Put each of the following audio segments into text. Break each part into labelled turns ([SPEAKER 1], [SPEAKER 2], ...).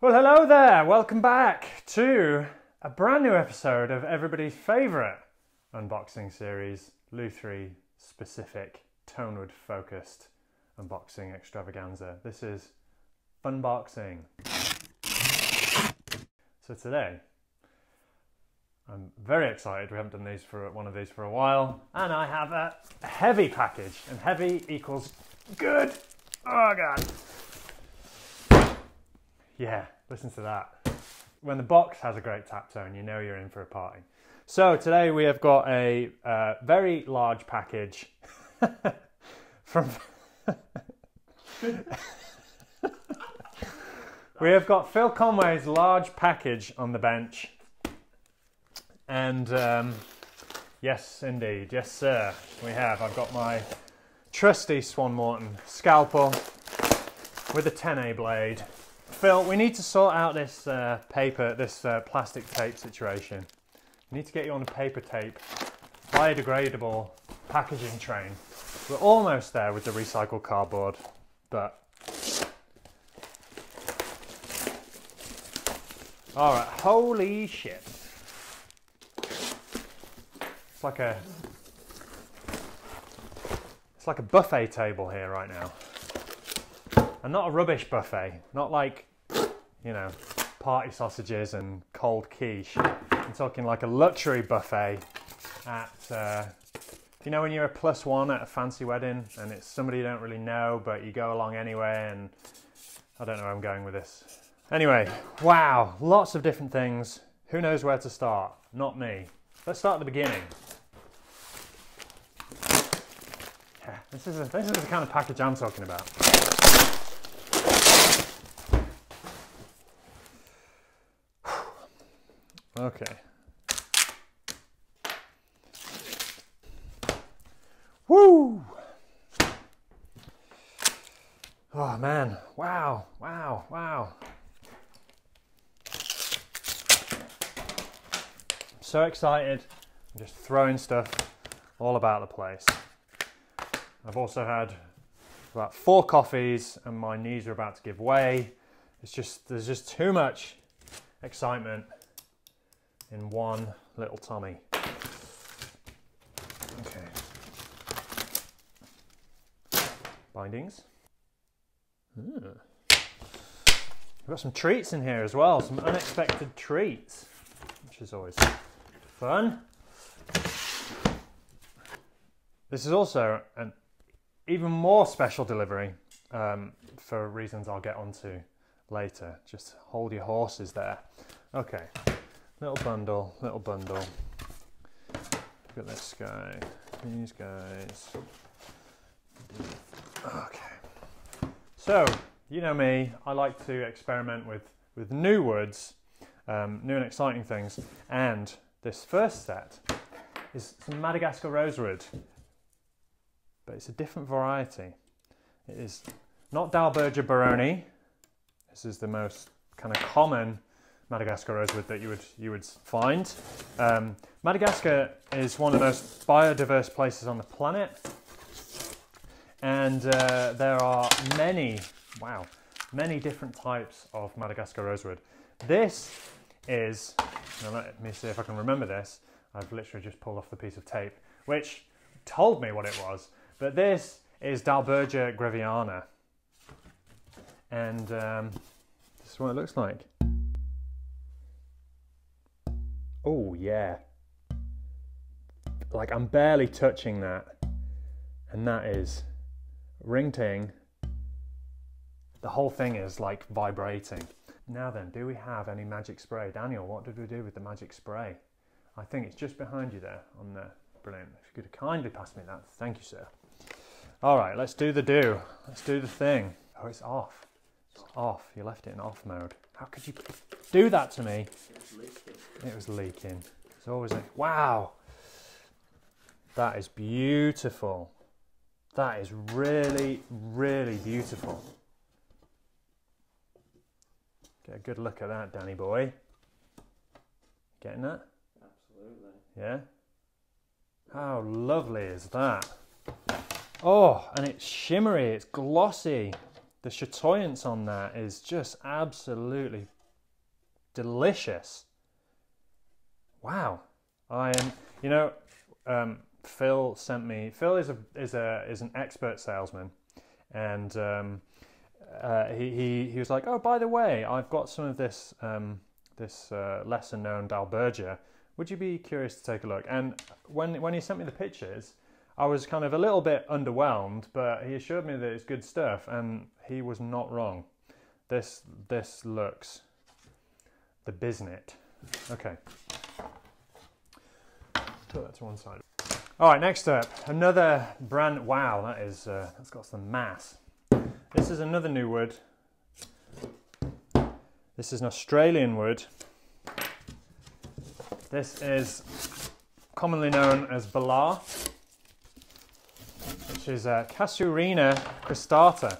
[SPEAKER 1] Well, hello there. Welcome back to a brand new episode of everybody's favourite unboxing series, Lutherie specific, Tonewood focused unboxing extravaganza. This is Funboxing. So today, I'm very excited. We haven't done these for one of these for a while, and I have a heavy package, and heavy equals good. Oh god. Yeah, listen to that. When the box has a great tap tone, you know you're in for a party. So today we have got a uh, very large package from. we have got Phil Conway's large package on the bench, and um, yes, indeed, yes, sir, we have. I've got my trusty Swan Morton scalpel with a 10A blade. Phil, we need to sort out this uh, paper, this uh, plastic tape situation. We need to get you on a paper tape, biodegradable packaging train. We're almost there with the recycled cardboard, but. Alright, holy shit. It's like a. It's like a buffet table here right now. And not a rubbish buffet, not like, you know, party sausages and cold quiche. I'm talking like a luxury buffet at, uh, you know, when you're a plus one at a fancy wedding and it's somebody you don't really know, but you go along anyway, and I don't know where I'm going with this. Anyway, wow, lots of different things. Who knows where to start? Not me. Let's start at the beginning. Yeah, this is, a, this is the kind of package I'm talking about. Okay. Woo! Oh man, wow, wow, wow. I'm so excited. I'm just throwing stuff all about the place. I've also had about four coffees and my knees are about to give way. It's just, there's just too much excitement in one little tummy. Okay. Bindings. We've got some treats in here as well, some unexpected treats, which is always fun. This is also an even more special delivery um, for reasons I'll get onto later. Just hold your horses there. Okay. Little bundle, little bundle. Look at this guy. These guys. Okay. So, you know me, I like to experiment with, with new woods, um, new and exciting things. And this first set is some Madagascar rosewood. But it's a different variety. It is not Dalbergia baronii. This is the most kind of common Madagascar rosewood that you would you would find. Um, Madagascar is one of the most biodiverse places on the planet, and uh, there are many, wow, many different types of Madagascar rosewood. This is, let me see if I can remember this. I've literally just pulled off the piece of tape, which told me what it was, but this is Dalbergia greveana, and um, this is what it looks like. Oh, yeah. Like I'm barely touching that. And that is ring ting. The whole thing is like vibrating. Now then, do we have any magic spray? Daniel, what did we do with the magic spray? I think it's just behind you there on there. Brilliant. If you could kindly pass me that. Thank you, sir. All right, let's do the do. Let's do the thing. Oh, it's off. It's off. You left it in off mode. How could you do that to me? It was leaking. It's always like, wow. That is beautiful. That is really, really beautiful. Get a good look at that, Danny boy. Getting that?
[SPEAKER 2] Absolutely.
[SPEAKER 1] Yeah? How lovely is that? Oh, and it's shimmery, it's glossy. The chatoyance on that is just absolutely delicious. Wow. I am, you know, um, Phil sent me. Phil is a is a is an expert salesman, and um, uh, he, he he was like, oh, by the way, I've got some of this um, this uh, lesser known Dalbergia. Would you be curious to take a look? And when when he sent me the pictures, I was kind of a little bit underwhelmed, but he assured me that it's good stuff, and he was not wrong. This this looks the biznit. Okay. Put that to one side. All right, next up, another brand. Wow, that is uh, that's got some mass. This is another new wood. This is an Australian wood. This is commonly known as Belah which is uh, Casuarina cristata,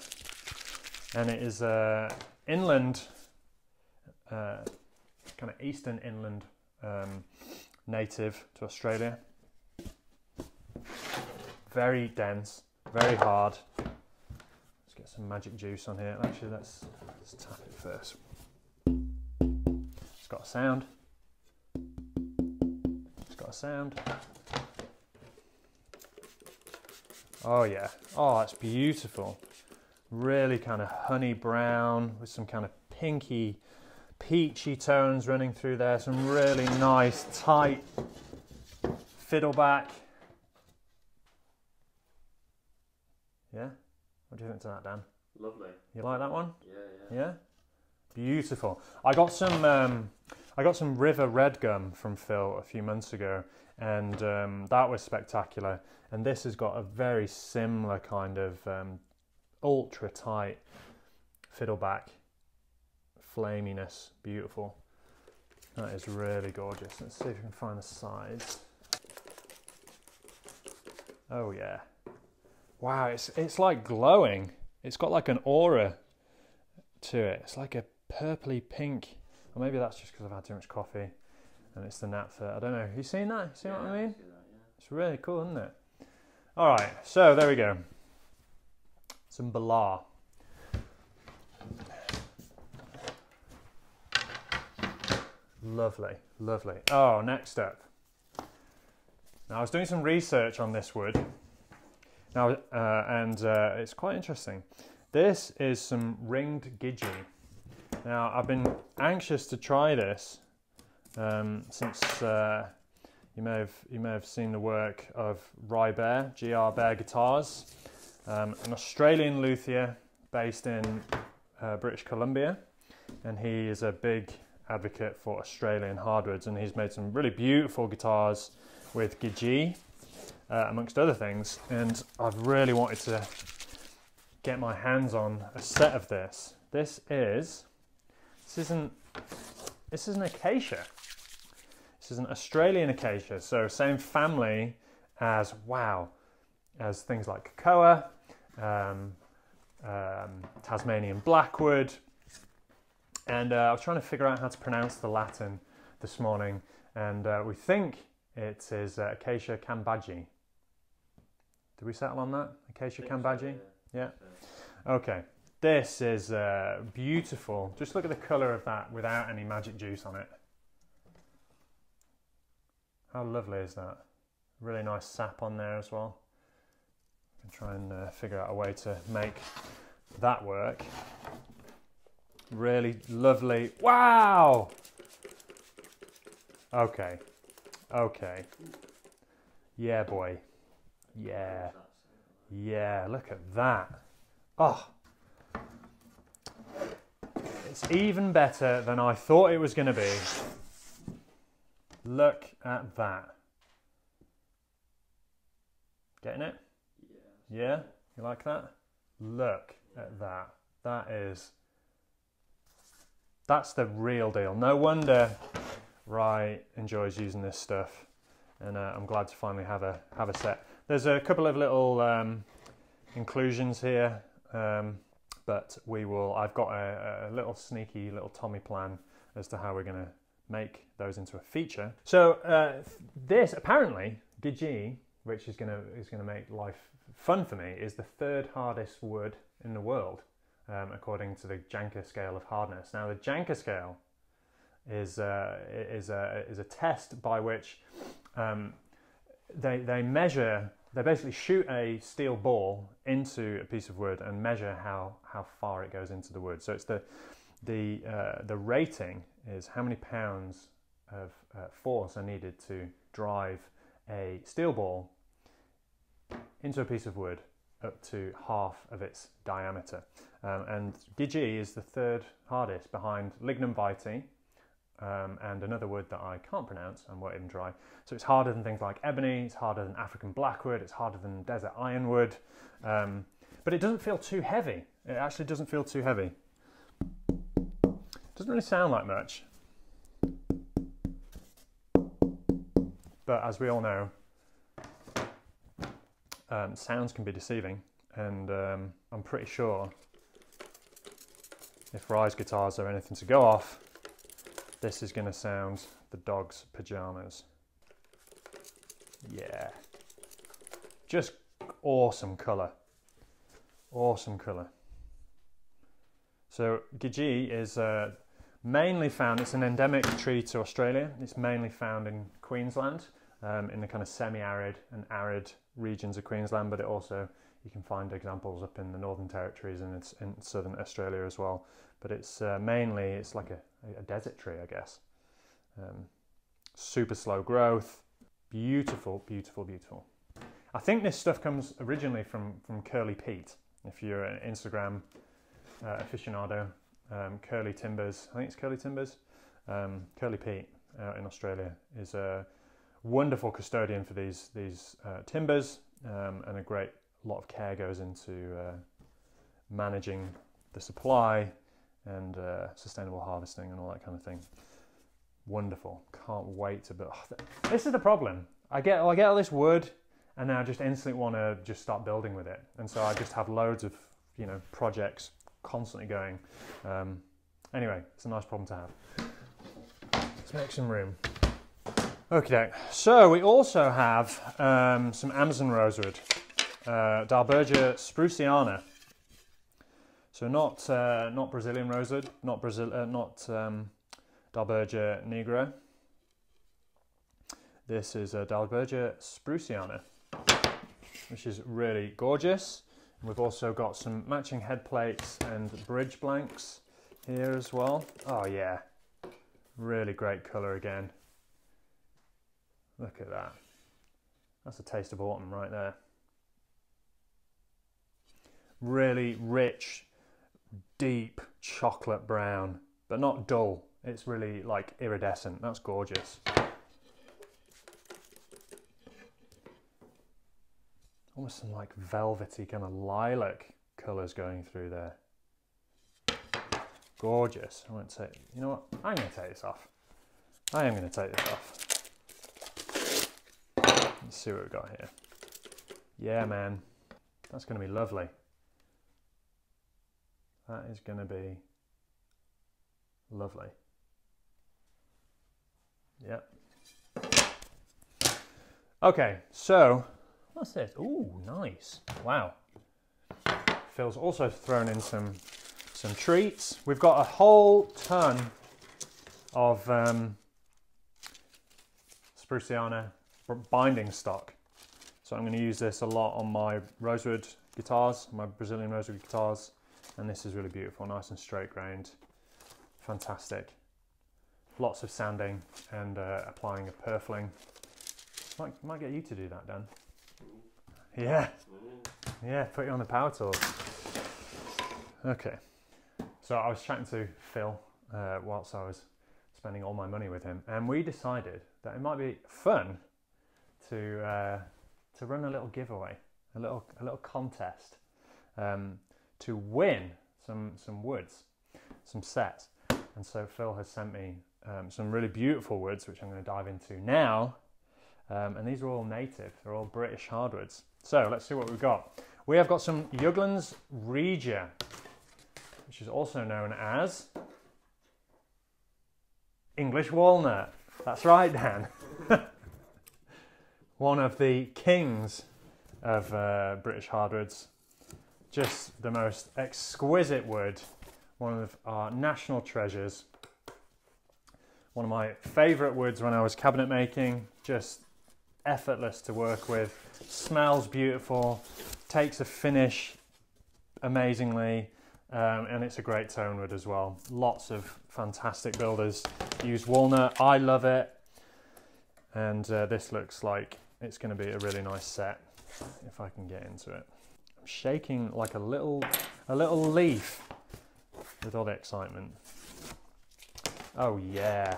[SPEAKER 1] and it is uh, inland, uh, kind of eastern inland um, native to Australia. Very dense, very hard. Let's get some magic juice on here. Actually, let's, let's tap it first. It's got a sound. It's got a sound. Oh yeah. Oh, it's beautiful. Really kind of honey brown with some kind of pinky, peachy tones running through there. Some really nice, tight fiddleback. Yeah? What do you think to that, Dan?
[SPEAKER 2] Lovely.
[SPEAKER 1] You like that one?
[SPEAKER 2] Yeah, yeah.
[SPEAKER 1] Yeah? Beautiful. I got some um, I got some River Red Gum from Phil a few months ago, and um, that was spectacular. And this has got a very similar kind of um, ultra tight fiddleback flaminess. Beautiful. That is really gorgeous. Let's see if we can find the size. Oh yeah. Wow, it's it's like glowing. It's got like an aura to it. It's like a purpley pink. Or maybe that's just because I've had too much coffee and it's the naphtha. I don't know. You seen that? You see
[SPEAKER 2] yeah,
[SPEAKER 1] what I mean?
[SPEAKER 2] see that, yeah.
[SPEAKER 1] It's really cool, isn't it? All right, so there we go. Some Belah. Lovely, lovely. Oh, next up. Now, I was doing some research on this wood. Now, uh, and uh, it's quite interesting. This is some ringed gidgee. Now, I've been anxious to try this um, since uh, you may have you may have seen the work of Rye Bear, GR Bear Guitars, um, an Australian luthier based in uh, British Columbia, and he is a big advocate for Australian hardwoods, and he's made some really beautiful guitars with Gidgee, uh, amongst other things. And I've really wanted to get my hands on a set of this. This is this isn't this is an acacia. This is an Australian acacia, so same family as wow, as things like koa, um, um, Tasmanian blackwood, and uh, I was trying to figure out how to pronounce the Latin this morning, and uh, we think it is uh, Acacia cambagei. Did we settle on that? Acacia
[SPEAKER 2] Think so, yeah.
[SPEAKER 1] Yeah. Okay. This is uh, beautiful. Just look at the colour of that without any magic juice on it. How lovely is that? Really nice sap on there as well. Can try and uh, figure out a way to make that work. Really lovely. Wow! Okay. Okay. Yeah, boy. Yeah. Yeah, look at that. Oh. It's even better than I thought it was going to be. Look at that. Getting it?
[SPEAKER 2] Yeah.
[SPEAKER 1] You like that? Look at that. That is. That's the real deal. No wonder Rye enjoys using this stuff, and uh, I'm glad to finally have a have a set. There's a couple of little um, inclusions here, um, but we will. I've got a, a little sneaky little Tommy plan as to how we're going to make those into a feature. So uh, this apparently Gidgee, which is to is going to make life fun for me, is the third hardest wood in the world. um, according to the Janka scale of hardness. Now, the Janka scale is uh, is a is a test by which um, they they measure. They basically shoot a steel ball into a piece of wood and measure how, how far it goes into the wood. So it's the the uh, the rating is how many pounds of uh, force are needed to drive a steel ball into a piece of wood up to half of its diameter. Um, and Gidgee is the third hardest behind lignum vitae um, and another wood that I can't pronounce and won't even try. So it's harder than things like ebony, it's harder than African blackwood, it's harder than desert ironwood, um, but it doesn't feel too heavy. It actually doesn't feel too heavy. Doesn't really sound like much. But as we all know, um, sounds can be deceiving, and um, I'm pretty sure if Rye's guitars are anything to go off, this is going to sound the dog's pajamas. Yeah. Just awesome colour. Awesome colour. So Gidgee is uh, mainly found, it's an endemic tree to Australia. It's mainly found in Queensland, um, in the kind of semi-arid and arid regions of Queensland, but it also, you can find examples up in the Northern Territories and it's in Southern Australia as well. But it's uh, mainly, it's like a, a desert tree, I guess. Um, super slow growth, beautiful, beautiful, beautiful. I think this stuff comes originally from, from Curly Pete. If you're an Instagram uh, aficionado, um, Curly Timbers, I think it's Curly Timbers, um, Curly Pete uh, in Australia is a wonderful custodian for these these uh, timbers, um, and a great lot of care goes into uh, managing the supply and uh, sustainable harvesting and all that kind of thing. Wonderful! Can't wait to build. Oh, this is the problem. I get I get all this wood, and then I just instantly want to just start building with it, and so I just have loads of you know projects constantly going. Um, anyway, it's a nice problem to have. Let's make some room. Okay, so we also have um, some Amazon rosewood, uh, Dalbergia spruceana. So not uh, not Brazilian rosewood, not Brazil, uh, not um, Dalbergia nigra. This is a Dalbergia spruceana, which is really gorgeous. We've also got some matching head plates and bridge blanks here as well. Oh yeah, really great colour again. Look at that. That's a taste of autumn right there. Really rich, deep chocolate brown, but not dull. It's really like iridescent. That's gorgeous. almost some like velvety kind of lilac colours going through there. Gorgeous. I won't take, you know what? I'm going to take this off. I am going to take this off. Let's see what we've got here. Yeah, man. That's going to be lovely. That is going to be lovely. Yep. Okay, so What's this? Ooh, nice. Wow. Phil's also thrown in some some treats. We've got a whole ton of um, Spruceana binding stock. So I'm going to use this a lot on my rosewood guitars, my Brazilian rosewood guitars. And this is really beautiful, nice and straight grained. Fantastic. Lots of sanding and uh, applying a purfling. Might, might get you to do that, Dan. Yeah. Yeah, put you on the power tool. Okay. So I was chatting to Phil uh, whilst I was spending all my money with him, and we decided that it might be fun to uh, to run a little giveaway, a little a little contest, um, to win some some woods, some sets. And so Phil has sent me um, some really beautiful woods, which I'm going to dive into now. Um, and these are all native; they're all British hardwoods. So let's see what we've got. We have got some Juglans regia, which is also known as English walnut. That's right, Dan. One of the kings of uh, British hardwoods. Just the most exquisite wood, one of our national treasures. One of my favourite woods when I was cabinet making, just effortless to work with, smells beautiful, takes a finish amazingly, um, and it's a great tone wood as well. Lots of fantastic builders use walnut. I love it, and uh, this looks like it's going to be a really nice set if I can get into it. I'm shaking like a little, a little leaf with all the excitement. Oh yeah.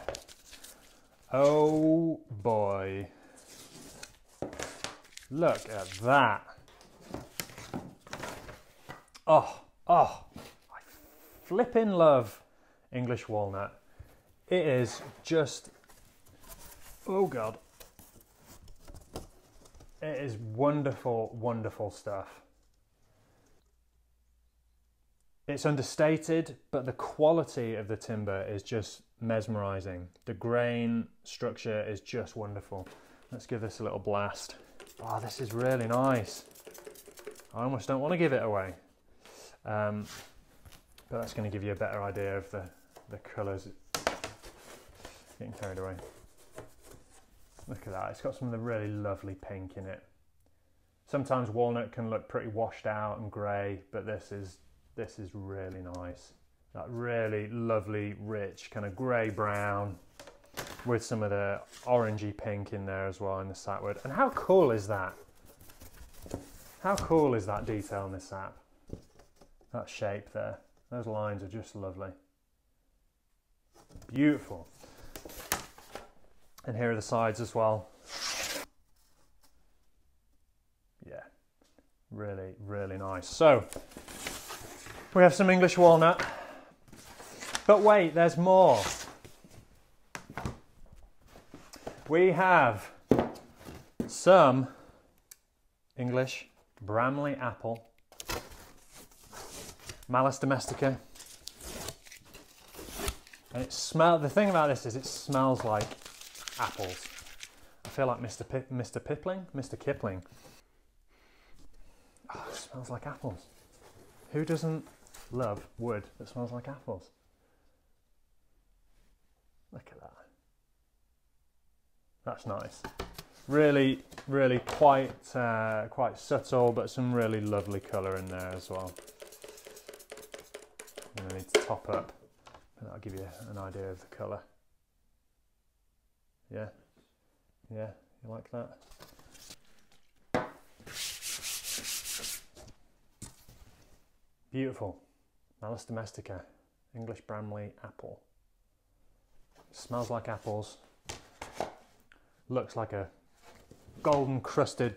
[SPEAKER 1] Oh boy. Look at that. Oh, oh, I flipping love English walnut. It is just, oh God. It is wonderful, wonderful stuff. It's understated, but the quality of the timber is just mesmerizing. The grain structure is just wonderful. Let's give this a little blast. Oh, this is really nice. I almost don't want to give it away. Um, but that's going to give you a better idea of the, the colours. Getting carried away. Look at that, it's got some of the really lovely pink in it. Sometimes walnut can look pretty washed out and grey, but this is this is really nice. That really lovely, rich, kind of grey brown with some of the orangey pink in there as well in the sapwood. And how cool is that? How cool is that detail in the sap? That shape there. Those lines are just lovely. Beautiful. And here are the sides as well. Yeah, really, really nice. So, we have some English walnut. But wait, there's more. We have some English Bramley apple, Malus domestica. And it smells, The thing about this is it smells like apples. I feel like Mr. Pip, Mr. Pipling, Mr. Kipling. Oh, it smells like apples. Who doesn't love wood that smells like apples? Look at that. That's nice. Really, really quite uh, quite subtle, but some really lovely colour in there as well. I'm going to need to top up, and that'll give you an idea of the colour. Yeah, yeah, you like that? Beautiful. Malus domestica, English Bramley apple. Smells like apples. Looks like a golden crusted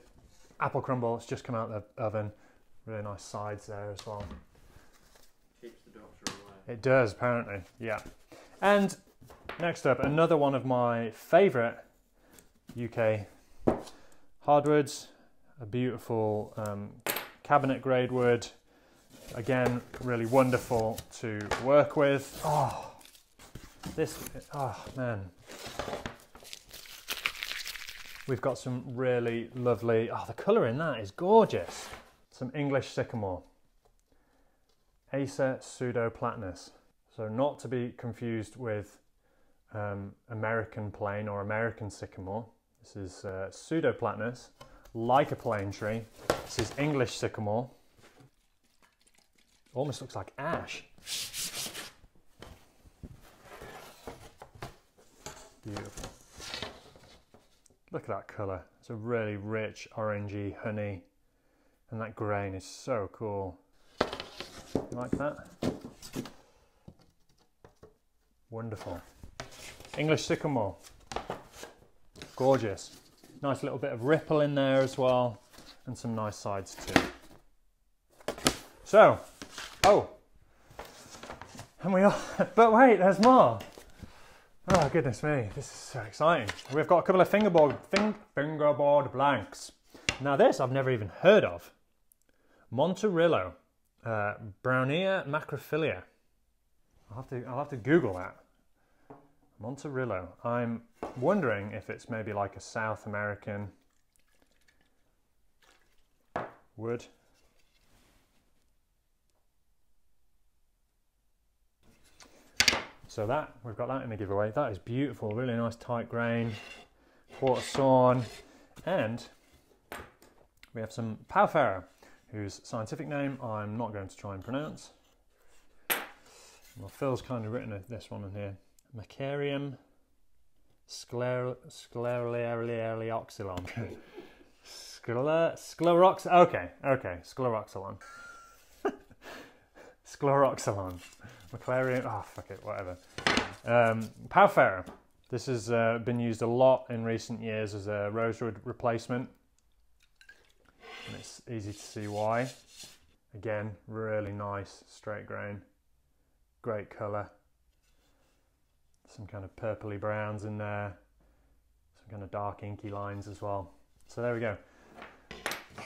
[SPEAKER 1] apple crumble It's just come out of the oven. Really nice sides there as well.
[SPEAKER 2] Keeps the doctor away.
[SPEAKER 1] It does, apparently, yeah. And next up, another one of my favourite UK hardwoods, a beautiful um, cabinet grade wood. Again, really wonderful to work with. Oh, this, oh man. We've got some really lovely, oh, the colour in that is gorgeous. Some English sycamore. Acer pseudoplatanus. So not to be confused with um, American plane or American sycamore. This is uh, pseudoplatanus, like a plane tree. This is English sycamore. Almost looks like ash. Beautiful. Look at that colour. It's a really rich orangey honey. And that grain is so cool. You like that? Wonderful. English sycamore. Gorgeous. Nice little bit of ripple in there as well. And some nice sides too. So, oh. And we are, but wait, there's more. Oh goodness me, this is so exciting. We've got a couple of fingerboard, fing, fingerboard blanks. Now this I've never even heard of. Monterillo, uh, Brownea macrophylla. I'll have to, I'll have to Google that. Monterillo. I'm wondering if it's maybe like a South American wood. So that, we've got that in the giveaway. That is beautiful, really nice tight grain, quarter sawn, and we have some Pau Ferro, whose scientific name I'm not going to try and pronounce. Well, Phil's kind of written this one in here. Machaerium scler sclerolioxylon. Scler sclerox okay, okay, scleroxylon. scleroxylon. Maclarian oh fuck it, whatever. Um. This has uh, been used a lot in recent years as a rosewood replacement. And it's easy to see why. Again, really nice straight grain. Great colour some kind of purpley browns in there, some kind of dark inky lines as well. So there we go.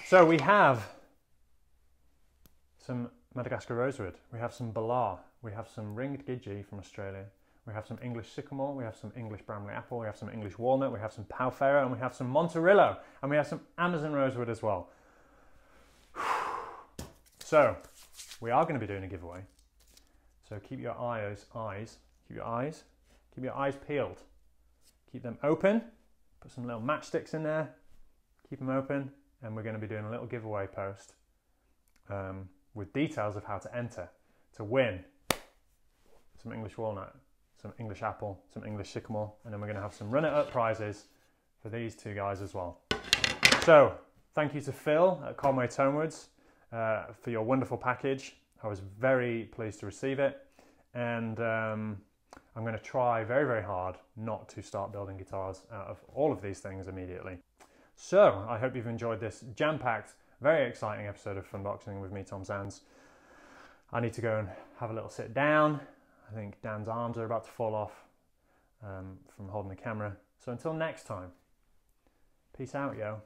[SPEAKER 1] So we have some Madagascar rosewood, we have some Belah, we have some ringed gidgee from Australia, we have some English sycamore, we have some English Bramley apple, we have some English walnut, we have some pau ferro, and we have some Monterillo, and we have some Amazon rosewood as well. So we are going to be doing a giveaway. So keep your eyes, eyes, keep your eyes Keep your eyes peeled. Keep them open. Put some little matchsticks in there. Keep them open. And we're going to be doing a little giveaway post um, with details of how to enter to win some English walnut, some English apple, some English sycamore, and then we're going to have some runner up prizes for these two guys as well. So, thank you to Phil at Conway Tonewoods uh, for your wonderful package. I was very pleased to receive it, and um, I'm going to try very, very hard not to start building guitars out of all of these things immediately. So, I hope you've enjoyed this jam packed, very exciting episode of Funboxing with me, Tom Sands. I need to go and have a little sit down. I think Dan's arms are about to fall off um, from holding the camera. So, until next time, peace out, yo.